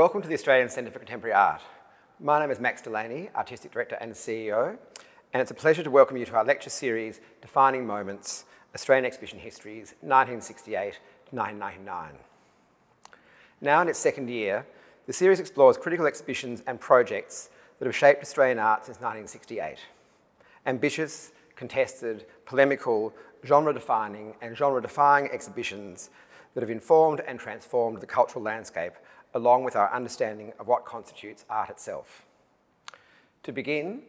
Welcome to the Australian Centre for Contemporary Art. My name is Max Delany, Artistic Director and CEO, and it's a pleasure to welcome you to our lecture series, Defining Moments, Australian Exhibition Histories, 1968 to 1999. Now in its second year, the series explores critical exhibitions and projects that have shaped Australian art since 1968. Ambitious, contested, polemical, genre-defining and genre-defying exhibitions that have informed and transformed the cultural landscape along with our understanding of what constitutes art itself. To begin,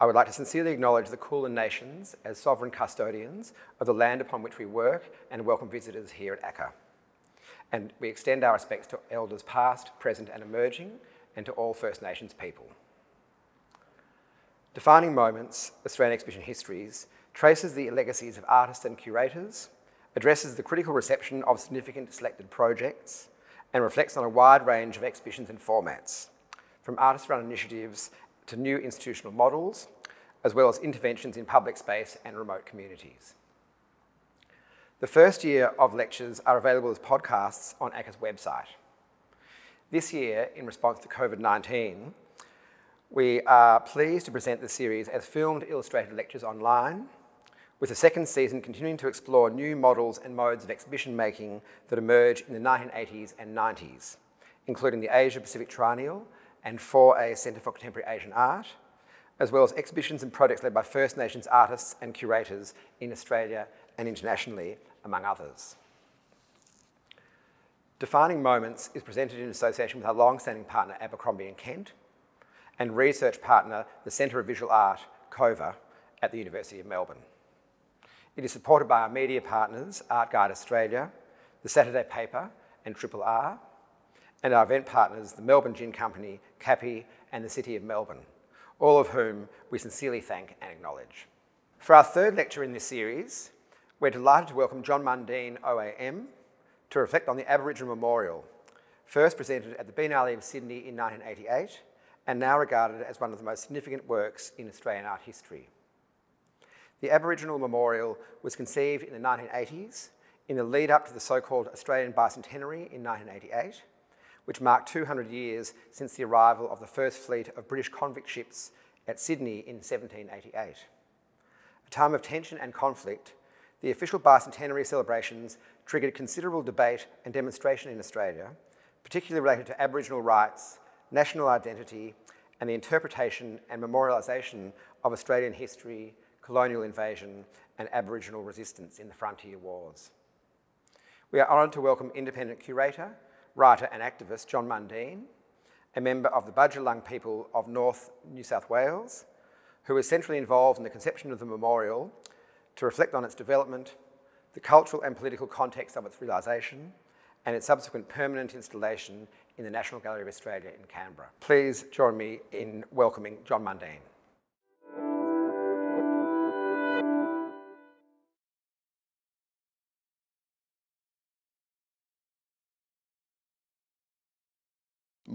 I would like to sincerely acknowledge the Kulin Nations as sovereign custodians of the land upon which we work and welcome visitors here at ACCA. And we extend our respects to elders past, present and emerging, and to all First Nations people. Defining Moments, Australian Exhibition Histories, traces the legacies of artists and curators, addresses the critical reception of significant selected projects, and reflects on a wide range of exhibitions and formats, from artist-run initiatives to new institutional models, as well as interventions in public space and remote communities. The first year of lectures are available as podcasts on ACCA's website. This year, in response to COVID-19, we are pleased to present the series as filmed illustrated lectures online with the second season continuing to explore new models and modes of exhibition making that emerged in the 1980s and 90s, including the Asia Pacific Triennial and 4A Centre for Contemporary Asian Art, as well as exhibitions and projects led by First Nations artists and curators in Australia and internationally, among others. Defining Moments is presented in association with our long-standing partner Abercrombie and Kent and research partner the Centre of Visual Art, COVA, at the University of Melbourne. It is supported by our media partners, Art Guide Australia, the Saturday Paper, and Triple R, and our event partners, the Melbourne Gin Company, Cappy, and the City of Melbourne, all of whom we sincerely thank and acknowledge. For our third lecture in this series, we're delighted to welcome Djon Mundine OAM to reflect on the Aboriginal Memorial, first presented at the Biennale of Sydney in 1988 and now regarded as one of the most significant works in Australian art history. The Aboriginal Memorial was conceived in the 1980s in the lead up to the so-called Australian Bicentenary in 1988, which marked 200 years since the arrival of the first fleet of British convict ships at Sydney in 1788. A time of tension and conflict, the official bicentenary celebrations triggered considerable debate and demonstration in Australia, particularly related to Aboriginal rights, national identity, and the interpretation and memorialisation of Australian history, colonial invasion, and Aboriginal resistance in the frontier wars. We are honoured to welcome independent curator, writer and activist Djon Mundine, a member of the Bandjalung people of North New South Wales, who was centrally involved in the conception of the memorial to reflect on its development, the cultural and political context of its realisation, and its subsequent permanent installation in the National Gallery of Australia in Canberra. Please join me in welcoming Djon Mundine.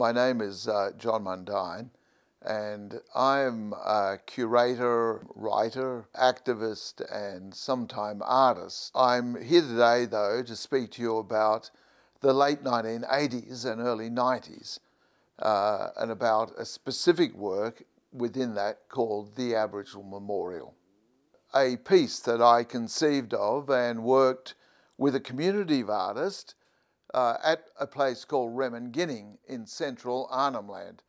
My name is uh, Djon Mundine, and I am a curator, writer, activist, and sometime artist. I'm here today, though, to speak to you about the late 1980s and early 90s, uh, and about a specific work within that called the Aboriginal Memorial. A piece that I conceived of and worked with a community of artists uh, at a place called Ramingining in central Arnhem Land.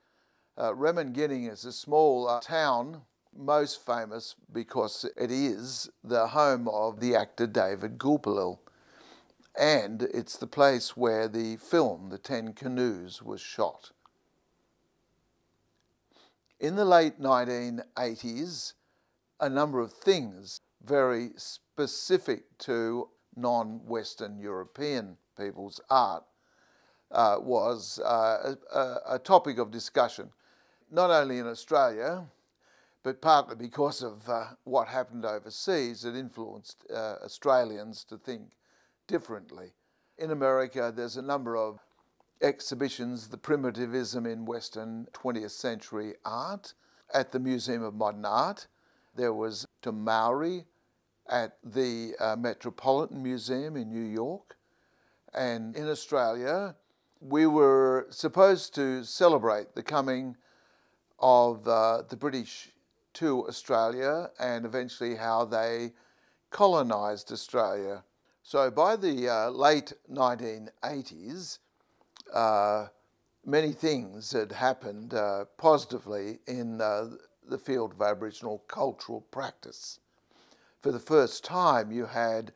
Uh, Ramingining is a small uh, town, most famous because it is the home of the actor David Gulpilil. And it's the place where the film, The Ten Canoes, was shot. In the late 1980s, a number of things very specific to non-Western European people's art uh, was uh, a, a, topic of discussion, not only in Australia, but partly because of uh, what happened overseas that influenced uh, Australians to think differently. In America, there's a number of exhibitions, the primitivism in Western 20th century art at the Museum of Modern Art. There was Te Maori at the uh, Metropolitan Museum in New York. And in Australia, We were supposed to celebrate the coming of uh, the British to Australia and eventually how they colonised Australia. So by the uh, late 1980s, uh, many things had happened uh, positively in uh, the field of Aboriginal cultural practice. For the first time, you had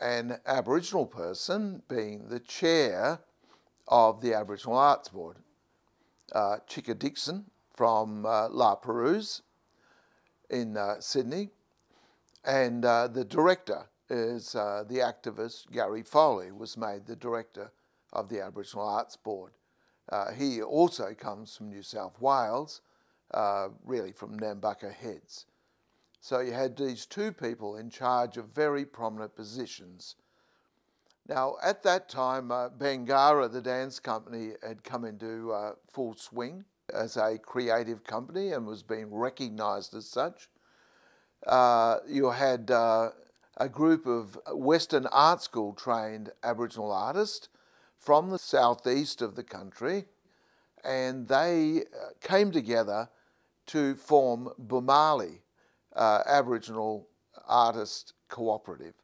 an Aboriginal person being the chair of the Aboriginal Arts Board. Uh, Chicka Dixon from uh, La Perouse in uh, Sydney, and uh, the director is uh, the activist Gary Foley was made the director of the Aboriginal Arts Board. Uh, he also comes from New South Wales, really from Nambucca Heads. So you had these two people in charge of very prominent positions. Now, at that time, uh, Bangarra, the dance company, had come into uh, full swing as a creative company and was being recognised as such. Uh, you had uh, a group of Western art school trained Aboriginal artists from the southeast of the country, and they uh, came together to form Boomalli, uh, Aboriginal Artist Cooperative.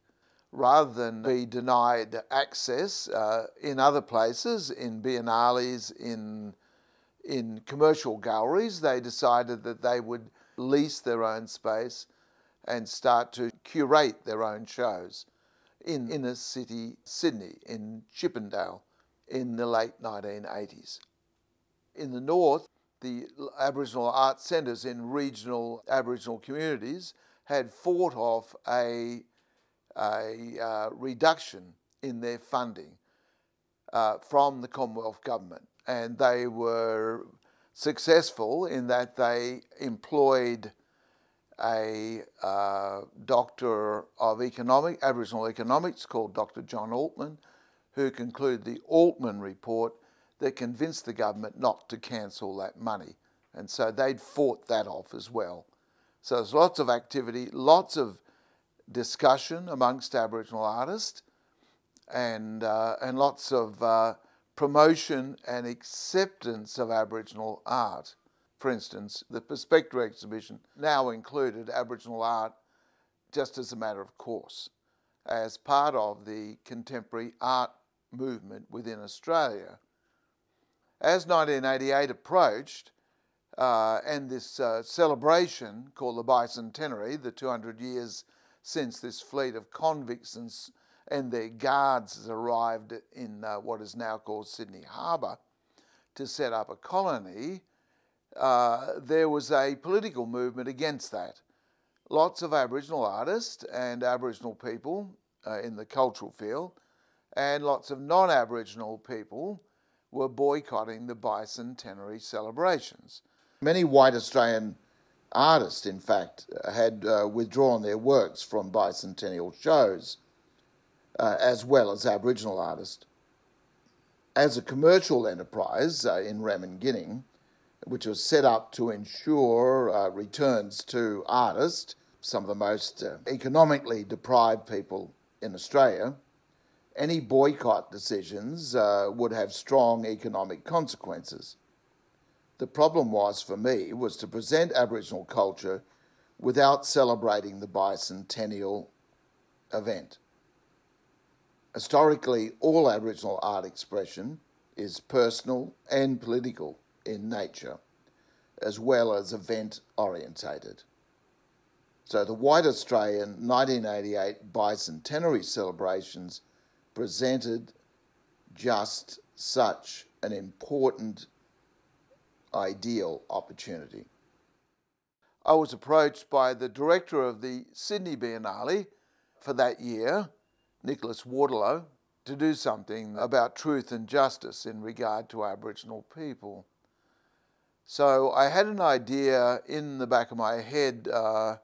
Rather than be denied access uh, in other places, in biennales, in, in commercial galleries, they decided that they would lease their own space and start to curate their own shows in inner city Sydney, in Chippendale, in the late 1980s. In the north, the Aboriginal art centres in regional Aboriginal communities had fought off a, a uh, reduction in their funding uh, from the Commonwealth Government. And they were successful in that they employed a uh, doctor of economic, Aboriginal economics called Dr. John Altman, who concluded the Altman report that convinced the government not to cancel that money. And so they'd fought that off as well. So there's lots of activity, lots of discussion amongst Aboriginal artists, and, uh, and lots of uh, promotion and acceptance of Aboriginal art. For instance, the Perspecta exhibition now included Aboriginal art just as a matter of course, as part of the contemporary art movement within Australia. As 1988 approached, uh, and this uh, celebration called the Bicentenary, the 200 years since this fleet of convicts and, and their guards has arrived in uh, what is now called Sydney Harbour to set up a colony, uh, there was a political movement against that. Lots of Aboriginal artists and Aboriginal people uh, in the cultural field, and lots of non Aboriginal people were boycotting the bicentenary celebrations. Many white Australian artists, in fact, had uh, withdrawn their works from bicentennial shows, uh, as well as Aboriginal artists. As a commercial enterprise uh, in Ramingining, which was set up to ensure uh, returns to artists, some of the most uh, economically deprived people in Australia, any boycott decisions uh, would have strong economic consequences. The problem was for me was to present Aboriginal culture without celebrating the bicentennial event. Historically, all Aboriginal art expression is personal and political in nature, as well as event orientated. So the White Australian 1988 bicentenary celebrations presented just such an important ideal opportunity. I was approached by the director of the Sydney Biennale for that year, Nicholas Waterlow, to do something about truth and justice in regard to Aboriginal people. So I had an idea in the back of my head. Uh,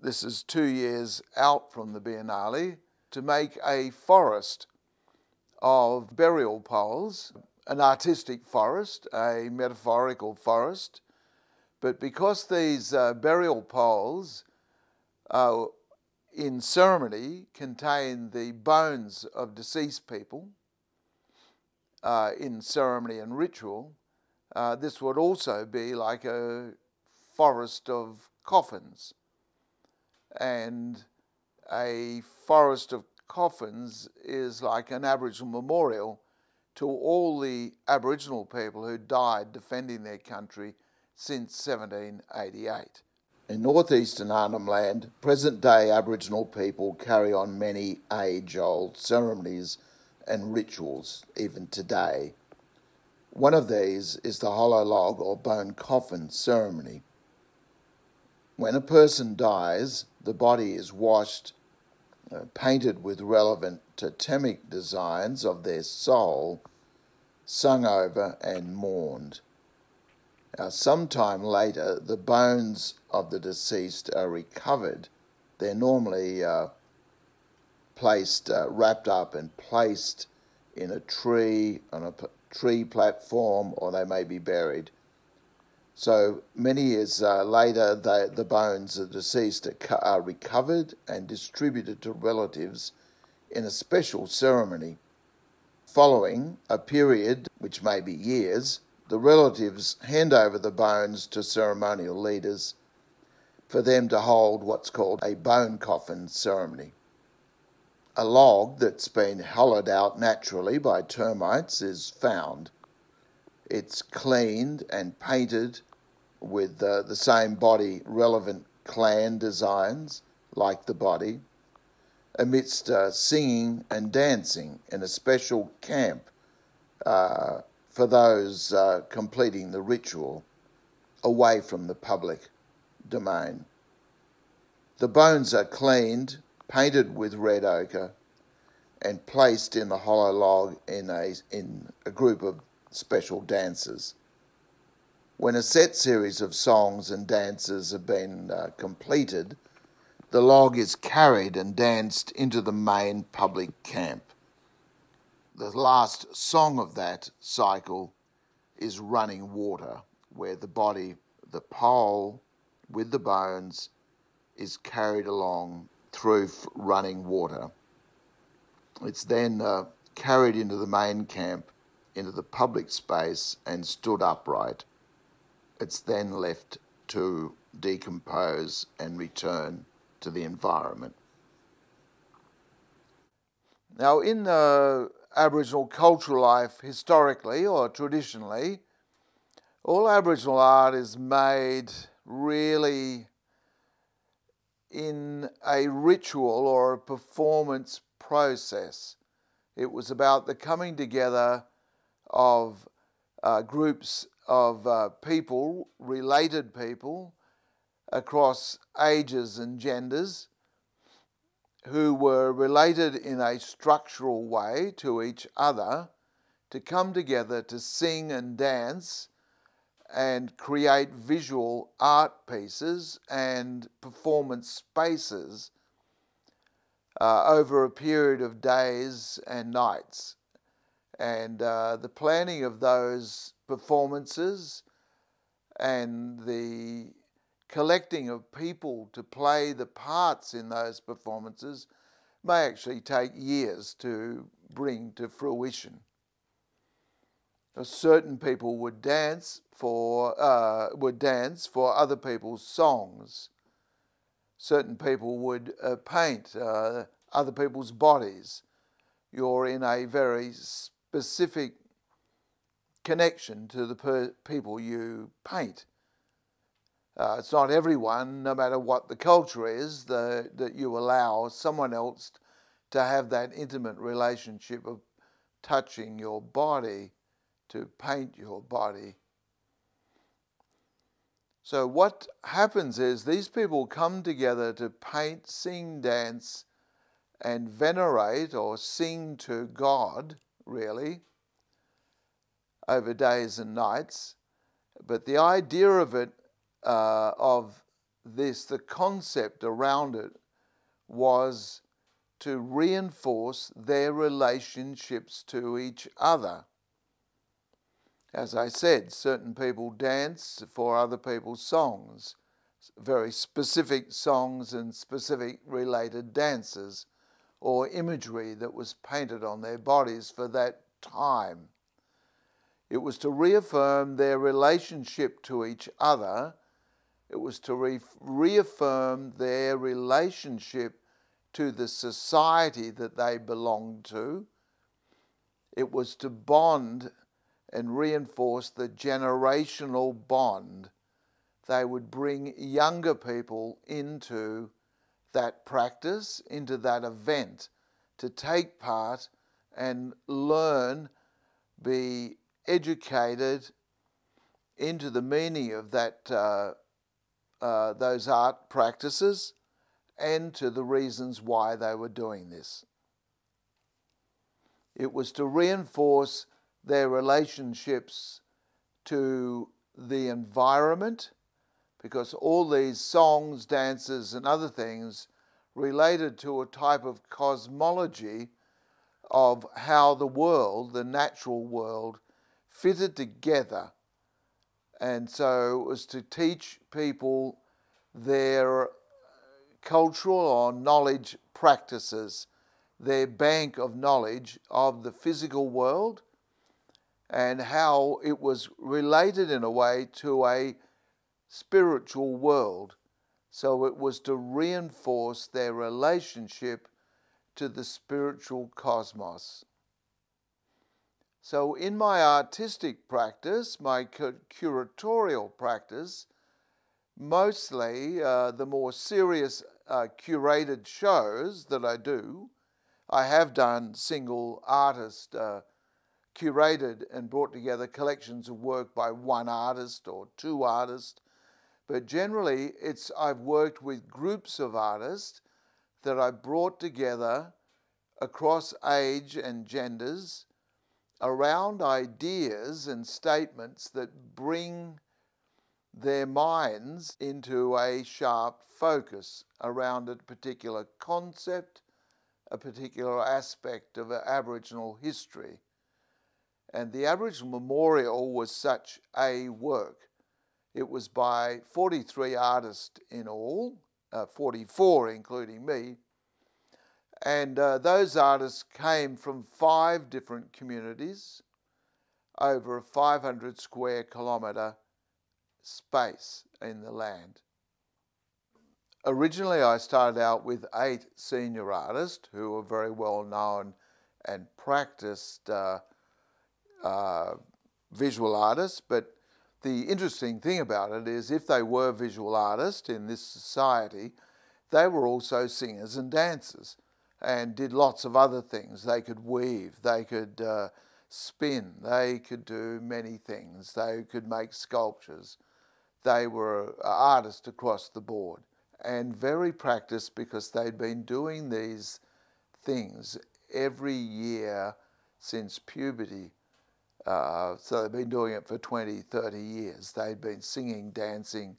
this is two years out from the Biennale to make a forest of burial poles, an artistic forest, a metaphorical forest. But because these uh, burial poles uh, in ceremony contain the bones of deceased people, uh, in ceremony and ritual, uh, this would also be like a forest of coffins. And a forest of coffins is like an Aboriginal memorial to all the Aboriginal people who died defending their country since 1788. In northeastern Arnhem Land, present day Aboriginal people carry on many age old ceremonies and rituals even today. One of these is the hollow log or bone coffin ceremony. When a person dies, the body is washed, painted with relevant totemic designs of their soul, sung over, and mourned. Now, sometime later, the bones of the deceased are recovered. They're normally uh, placed, uh, wrapped up, and placed in a tree, on a tree platform, or they may be buried. So many years uh, later, the bones of the deceased are, are recovered and distributed to relatives in a special ceremony. Following a period, which may be years, the relatives hand over the bones to ceremonial leaders for them to hold what's called a bone coffin ceremony. A log that's been hollowed out naturally by termites is found. It's cleaned and painted with uh, the same body relevant clan designs like the body, amidst uh, singing and dancing in a special camp uh, for those uh, completing the ritual away from the public domain. The bones are cleaned, painted with red ochre, and placed in the hollow log in a, in a group of special dances. When a set series of songs and dances have been uh, completed, the log is carried and danced into the main public camp the last song of that cycle is Running Water, where the body, the pole with the bones, is carried along through running water. It's then uh, carried into the main camp, into the public space, and stood upright. It's then left to decompose and return to the environment. Now, in the Aboriginal cultural life historically or traditionally, all Aboriginal art is made really in a ritual or a performance process. It was about the coming together of uh, groups of uh, people, related people, across ages and genders, who were related in a structural way to each other to come together to sing and dance and create visual art pieces and performance spaces uh, over a period of days and nights. And uh, the planning of those performances and the collecting of people to play the parts in those performances may actually take years to bring to fruition. Certain people would dance for uh, would dance for other people's songs. Certain people would uh, paint uh, other people's bodies. You're in a very specific connection to the people you paint. Uh, it's not everyone, no matter what the culture is, the, that you allow someone else to have that intimate relationship of touching your body, to paint your body. So, what happens is these people come together to paint, sing, dance, and venerate or sing to God, really, over days and nights. But the idea of it uh, of this, the concept around it was to reinforce their relationships to each other. As I said, certain people dance for other people's songs, very specific songs and specific related dances, or imagery that was painted on their bodies for that time. It was to reaffirm their relationship to each other. It was to re- reaffirm their relationship to the society that they belonged to. It was to bond and reinforce the generational bond. They would bring younger people into that practice, into that event, to take part and learn, be educated into the meaning of that uh, uh, those art practices and to the reasons why they were doing this. It was to reinforce their relationships to the environment because all these songs, dances, and other things related to a type of cosmology of how the world, the natural world, fitted together. And so it was to teach people their cultural or knowledge practices, their bank of knowledge of the physical world and how it was related in a way to a spiritual world. So it was to reinforce their relationship to the spiritual cosmos. So, in my artistic practice, my curatorial practice, mostly uh, the more serious uh, curated shows that I do, I have done single artist uh, curated and brought together collections of work by one artist or two artists. But generally, it's I've worked with groups of artists that I brought together across age and genders around ideas and statements that bring their minds into a sharp focus around a particular concept, a particular aspect of Aboriginal history. And the Aboriginal Memorial was such a work. It was by 43 artists in all, uh, 44 including me. And uh, those artists came from five different communities over a 500 square kilometre space in the land. Originally, I started out with eight senior artists who were very well known and practiced uh, uh, visual artists, but the interesting thing about it is if they were visual artists in this society, they were also singers and dancers and did lots of other things. They could weave, they could uh, spin, they could do many things, they could make sculptures. They were artists across the board and very practiced because they'd been doing these things every year since puberty uh, so they've been doing it for 20, 30 years. They'd been singing, dancing,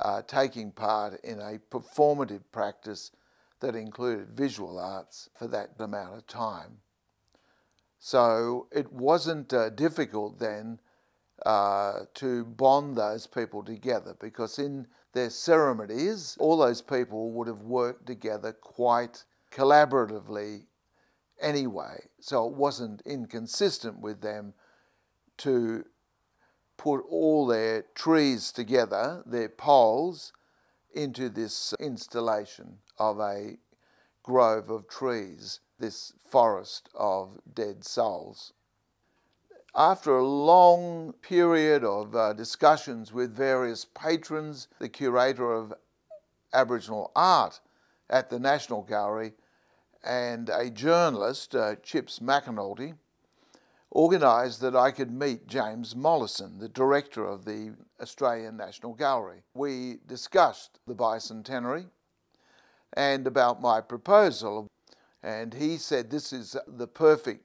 uh, taking part in a performative practice that included visual arts for that amount of time. So it wasn't uh, difficult then uh, to bond those people together because in their ceremonies, all those people would have worked together quite collaboratively anyway. So it wasn't inconsistent with them to put all their trees together, their poles, into this installation of a grove of trees, this forest of dead souls. After a long period of uh, discussions with various patrons, the curator of Aboriginal art at the National Gallery and a journalist, uh, Chips Mackinolty, organised that I could meet James Mollison, the director of the Australian National Gallery. We discussed the bicentenary and about my proposal, and he said this is the perfect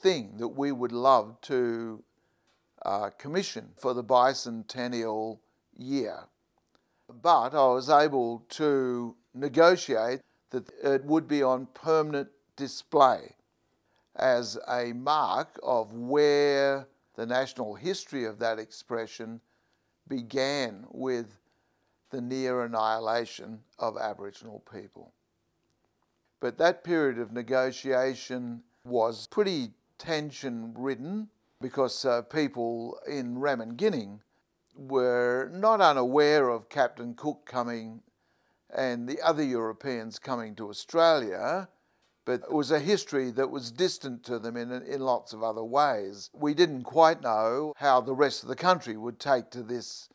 thing that we would love to uh, commission for the bicentennial year. But I was able to negotiate that it would be on permanent display as a mark of where the national history of that expression began with the near annihilation of Aboriginal people. But that period of negotiation was pretty tension ridden because uh, people in Ramingining were not unaware of Captain Cook coming and the other Europeans coming to Australia, but it was a history that was distant to them in, in lots of other ways. We didn't quite know how the rest of the country would take to this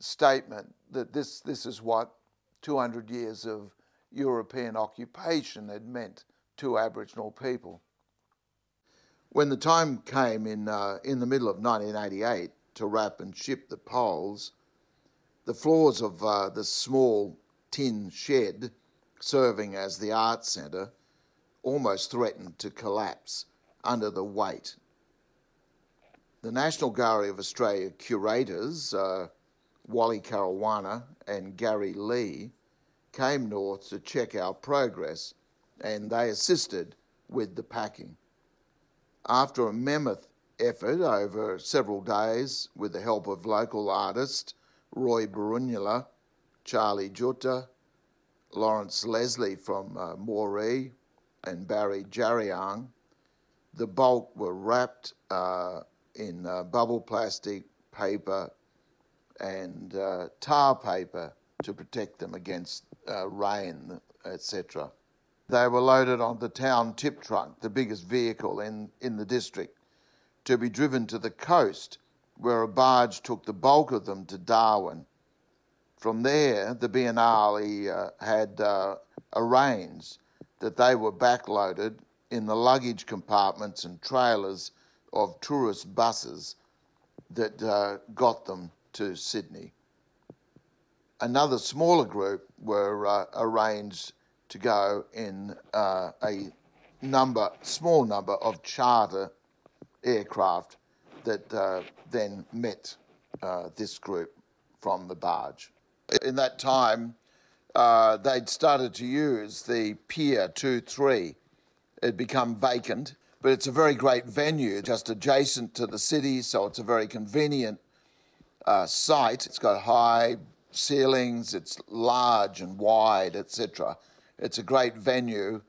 statement that this, this is what 200 years of European occupation had meant to Aboriginal people. When the time came in, uh, in the middle of 1988 to wrap and ship the poles, the floors of uh, the small tin shed serving as the art centre almost threatened to collapse under the weight. The National Gallery of Australia curators, uh, Wally Caruana and Gary Lee, came north to check our progress and they assisted with the packing. After a mammoth effort over several days with the help of local artists Roy Barunula, Charlie Jutta, Lawrence Leslie from uh, Moree, and Barry Jariang. The bulk were wrapped uh, in uh, bubble plastic, paper, and uh, tar paper to protect them against uh, rain, etc. They were loaded on the town tip truck, the biggest vehicle in, in the district, to be driven to the coast, where a barge took the bulk of them to Darwin. From there, the Biennale uh, had uh, arranged that they were backloaded in the luggage compartments and trailers of tourist buses that uh, got them to Sydney. Another smaller group were uh, arranged to go in uh, a number, small number of charter aircraft that uh, then met uh, this group from the barge. In that time, uh, they'd started to use the Pier 2 3. It had become vacant, but it's a very great venue just adjacent to the city, so it's a very convenient uh, site. It's got high ceilings, it's large and wide, etc. It's a great venue,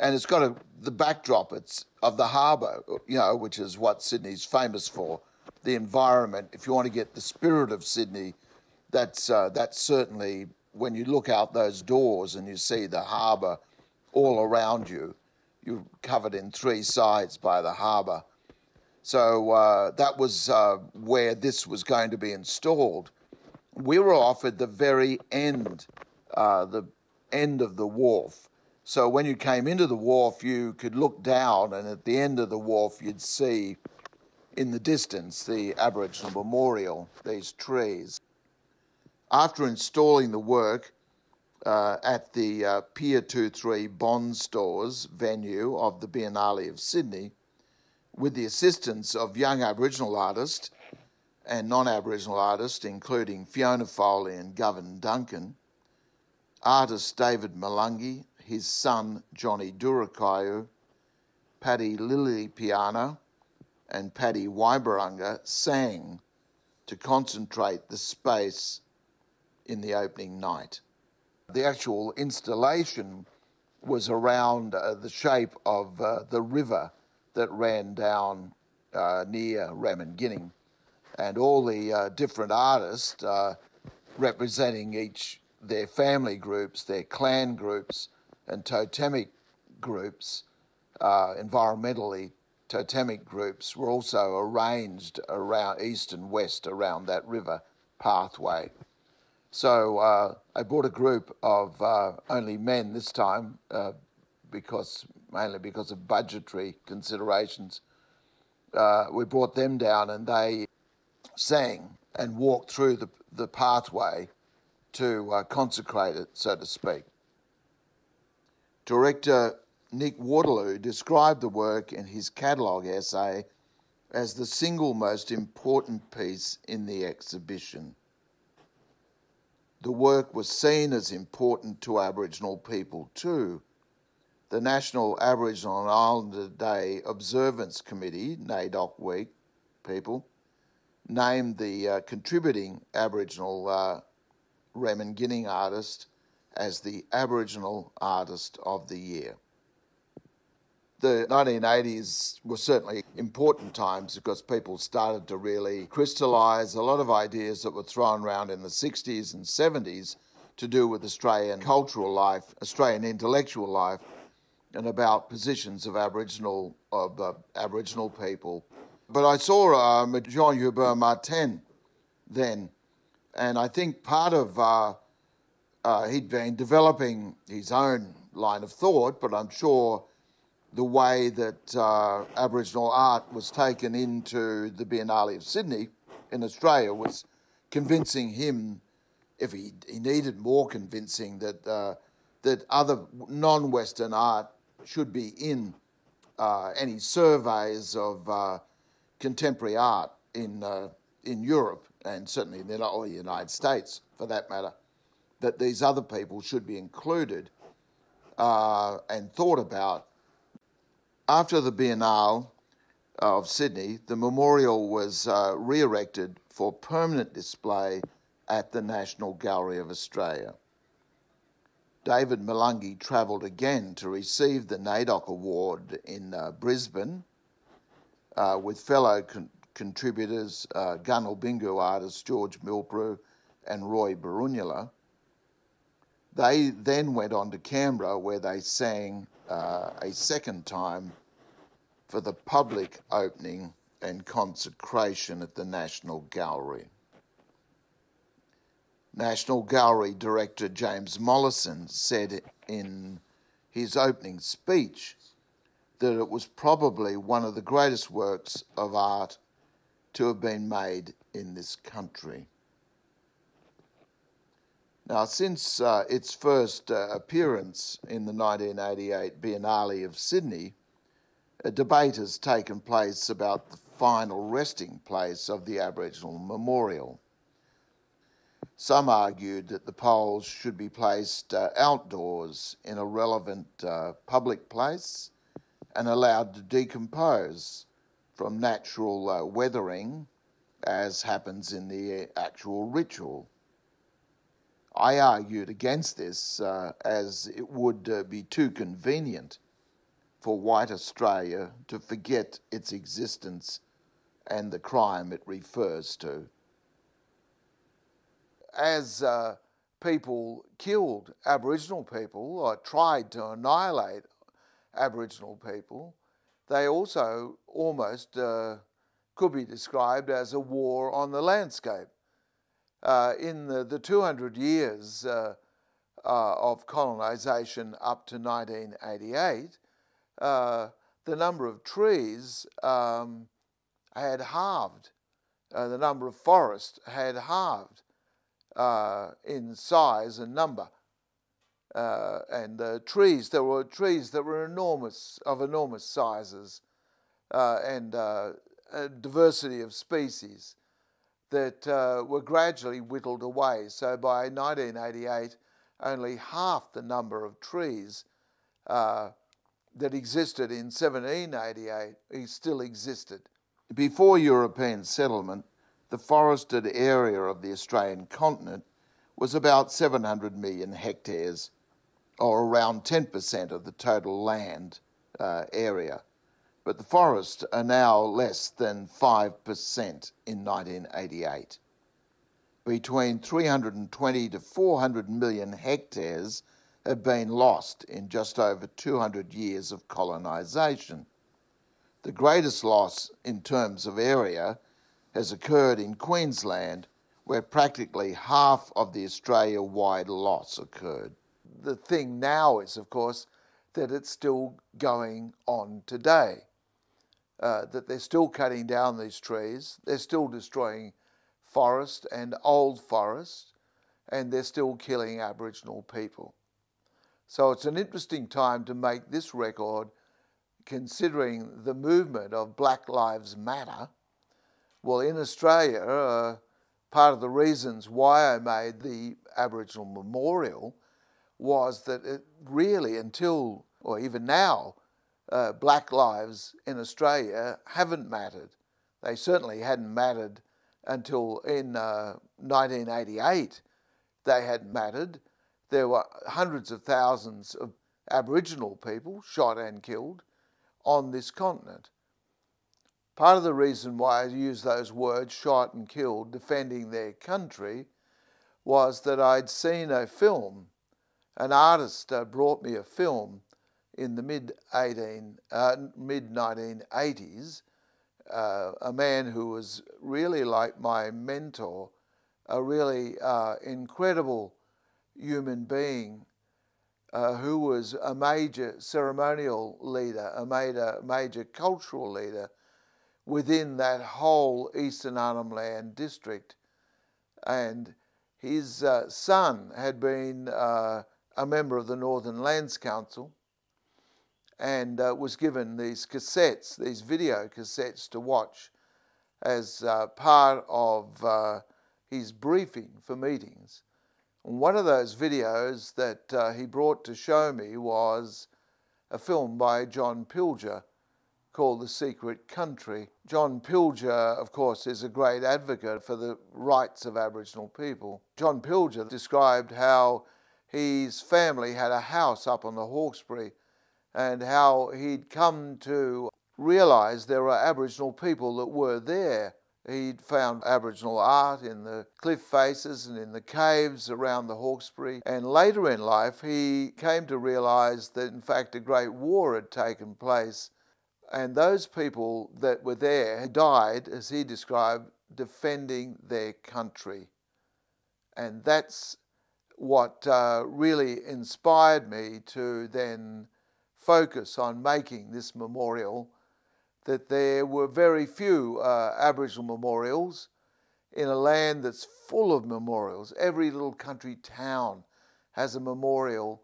and it's got a, the backdrop it's of the harbour, you know, which is what Sydney's famous for. The environment. If you want to get the spirit of Sydney, that's uh, that's certainly when you look out those doors and you see the harbour all around you. You're covered in three sides by the harbour. So uh, that was uh, where this was going to be installed. We were offered the very end, uh, the end of the wharf. So when you came into the wharf, you could look down, and at the end of the wharf, you'd see in the distance the Aboriginal memorial, these trees. After installing the work uh, at the uh, Pier 23 Bond Stores venue of the Biennale of Sydney, with the assistance of young Aboriginal artists and non Aboriginal artists, including Fiona Foley and Govern Duncan, artist David Malangi, his son Johnny Durakayu, Paddy Lilipiana, and Paddy Waibarunga sang to concentrate the space in the opening night. The actual installation was around uh, the shape of uh, the river that ran down uh, near Ramingining, and all the uh, different artists uh, representing each their family groups, their clan groups, and totemic groups, uh, environmentally totemic groups, were also arranged around east and west around that river pathway. So uh, I brought a group of uh, only men this time, uh, because mainly because of budgetary considerations. Uh, we brought them down, and they sang and walked through the the pathway to uh, consecrate it, so to speak. Director Nick Waterlow described the work in his catalogue essay as the single most important piece in the exhibition. The work was seen as important to Aboriginal people too. The National Aboriginal and Islander Day Observance Committee, NAIDOC Week people, named the uh, contributing Aboriginal uh, Ramingining artist as the Aboriginal Artist of the Year. The 1980s were certainly important times because people started to really crystallise a lot of ideas that were thrown around in the 60s and 70s to do with Australian cultural life, Australian intellectual life, and about positions of Aboriginal of Aboriginal people. But I saw um, Jean Hubert Martin then, and I think part of uh, uh, he'd been developing his own line of thought, but I'm sure the way that uh, Aboriginal art was taken into the Biennale of Sydney in Australia was convincing him, if he, he needed more convincing, that, uh, that other non Western art should be in uh, any surveys of uh, contemporary art in, uh, in Europe and certainly in the United States for that matter, that these other people should be included uh, and thought about. After the Biennale of Sydney, the memorial was uh, re erected for permanent display at the National Gallery of Australia. David Malangi travelled again to receive the NAIDOC Award in uh, Brisbane uh, with fellow con- contributors uh, Ganalbingu artist George Milpurrurru and Roy Barunula. They then went on to Canberra where they sang uh, a second time for the public opening and consecration at the National Gallery. National Gallery Director James Mollison said in his opening speech that it was probably one of the greatest works of art to have been made in this country. Now, since uh, its first uh, appearance in the 1988 Biennale of Sydney, a debate has taken place about the final resting place of the Aboriginal Memorial. Some argued that the poles should be placed uh, outdoors in a relevant uh, public place and allowed to decompose from natural uh, weathering, as happens in the actual ritual. I argued against this uh, as it would uh, be too convenient for white Australia to forget its existence and the crime it refers to as uh, people killed Aboriginal people or tried to annihilate Aboriginal people, they also almost uh, could be described as a war on the landscape. Uh, in the, the 200 years uh, uh, of colonisation up to 1988, uh, the number of trees um, had halved. the number of forests had halved uh, in size and number. Uh, and the trees, there were trees that were enormous, of enormous sizes, uh, and uh, diversity of species that uh, were gradually whittled away. So by 1988, only half the number of trees that existed in 1788 still existed. Before European settlement, the forested area of the Australian continent was about 700 million hectares, or around 10% of the total land uh, area. But the forests are now less than 5% in 1988. Between 320 to 400 million hectares have been lost in just over 200 years of colonisation. The greatest loss in terms of area has occurred in Queensland, where practically half of the Australia wide loss occurred. The thing now is, of course, that it's still going on today. Uh, that they're still cutting down these trees, they're still destroying forest and old forest, and they're still killing Aboriginal people. So it's an interesting time to make this record considering the movement of Black Lives Matter well, in Australia, uh, part of the reasons why I made the Aboriginal Memorial was that it really, until, or even now, uh, black lives in Australia haven't mattered. They certainly hadn't mattered until in uh, 1988. They had mattered. There were hundreds of thousands of Aboriginal people shot and killed, on this continent. Part of the reason why I use those words, shot and killed, defending their country, was that I'd seen a film. An artist uh, brought me a film in the mid 18 uh, mid 1980s. Uh, a man who was really like my mentor, a really uh, incredible human being uh, who was a major ceremonial leader, a major, major cultural leader within that whole Eastern Arnhem Land district. And his uh, son had been uh, a member of the Northern Lands Council and uh, was given these cassettes, these video cassettes to watch as uh, part of uh, his briefing for meetings. And one of those videos that uh, he brought to show me was a film by John Pilger called The Secret Country. John Pilger, of course, is a great advocate for the rights of Aboriginal people. John Pilger described how his family had a house up on the Hawkesbury and how he'd come to realise there were Aboriginal people that were there. He'd found Aboriginal art in the cliff faces and in the caves around the Hawkesbury. And later in life, he came to realise that, in fact, a great war had taken place and those people that were there died, as he described, defending their country. And that's what uh, really inspired me to then focus on making this memorial. That there were very few uh, Aboriginal memorials in a land that's full of memorials. Every little country town has a memorial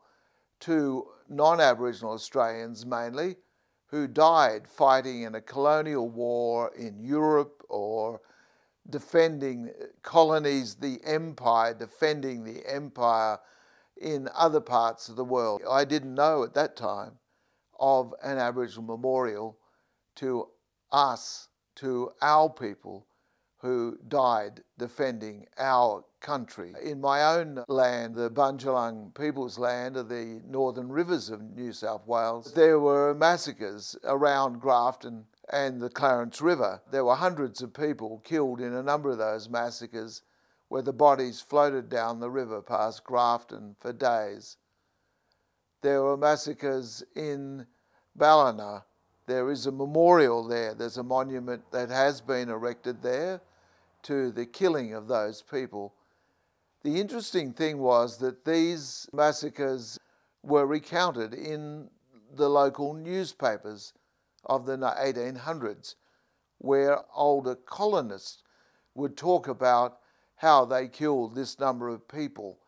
to non Aboriginal Australians mainly who died fighting in a colonial war in Europe or defending colonies, the empire, defending the empire in other parts of the world. I didn't know at that time of an Aboriginal memorial to us, to our people who died defending our country. In my own land, the Bandjalung people's land of the northern rivers of New South Wales, there were massacres around Grafton and the Clarence River. There were hundreds of people killed in a number of those massacres where the bodies floated down the river past Grafton for days. There were massacres in Ballina. There is a memorial there. There's a monument that has been erected there to the killing of those people. The interesting thing was that these massacres were recounted in the local newspapers of the 1800s, where older colonists would talk about how they killed this number of people.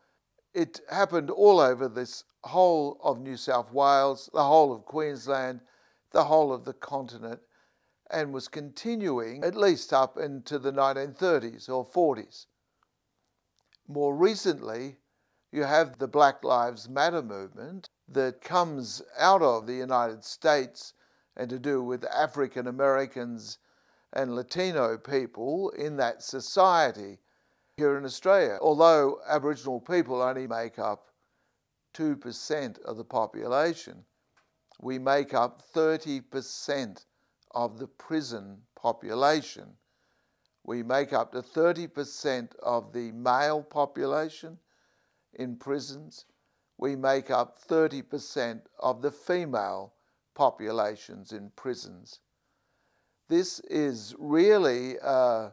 It happened all over this whole of New South Wales, the whole of Queensland, the whole of the continent, and was continuing at least up into the 1930s or 40s. More recently, you have the Black Lives Matter movement that comes out of the United States and to do with African Americans and Latino people in that society here in Australia. Although Aboriginal people only make up 2% of the population, we make up 30% of the prison population. We make up to 30% of the male population in prisons. We make up 30% of the female populations in prisons. This is really uh,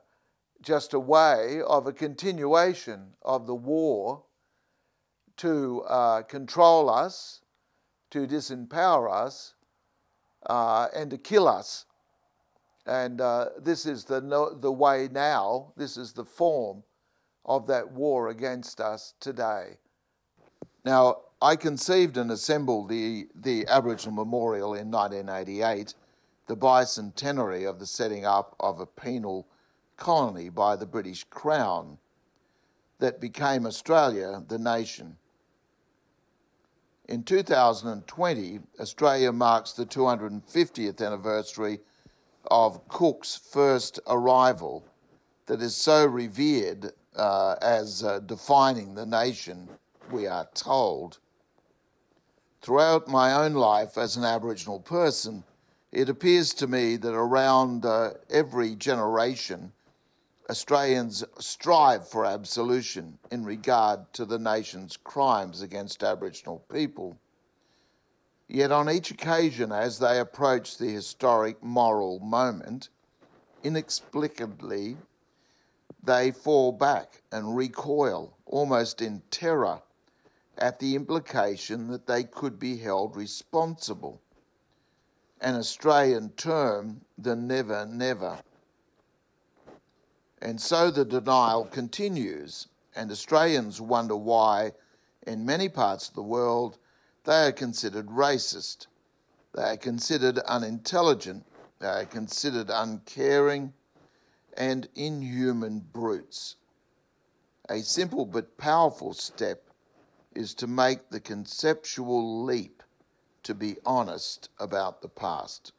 just a way of a continuation of the war to uh, control us, to disempower us, uh, and to kill us. And uh, this is the, no, the way now, this is the form of that war against us today. Now, I conceived and assembled the, the Aboriginal Memorial in 1988, the bicentenary of the setting up of a penal colony by the British Crown that became Australia the nation. In 2020, Australia marks the 250th anniversary of Cook's first arrival that is so revered uh, as uh, defining the nation, we are told. Throughout my own life as an Aboriginal person, It appears to me that around uh, every generation, Australians strive for absolution in regard to the nation's crimes against Aboriginal people. Yet on each occasion, as they approach the historic moral moment, inexplicably they fall back and recoil, almost in terror, at the implication that they could be held responsible. An Australian term, the never never. And so the denial continues, and Australians wonder why, in many parts of the world, they are considered racist, they are considered unintelligent, they are considered uncaring and inhuman brutes. A simple but powerful step is to make the conceptual leap to be honest about the past.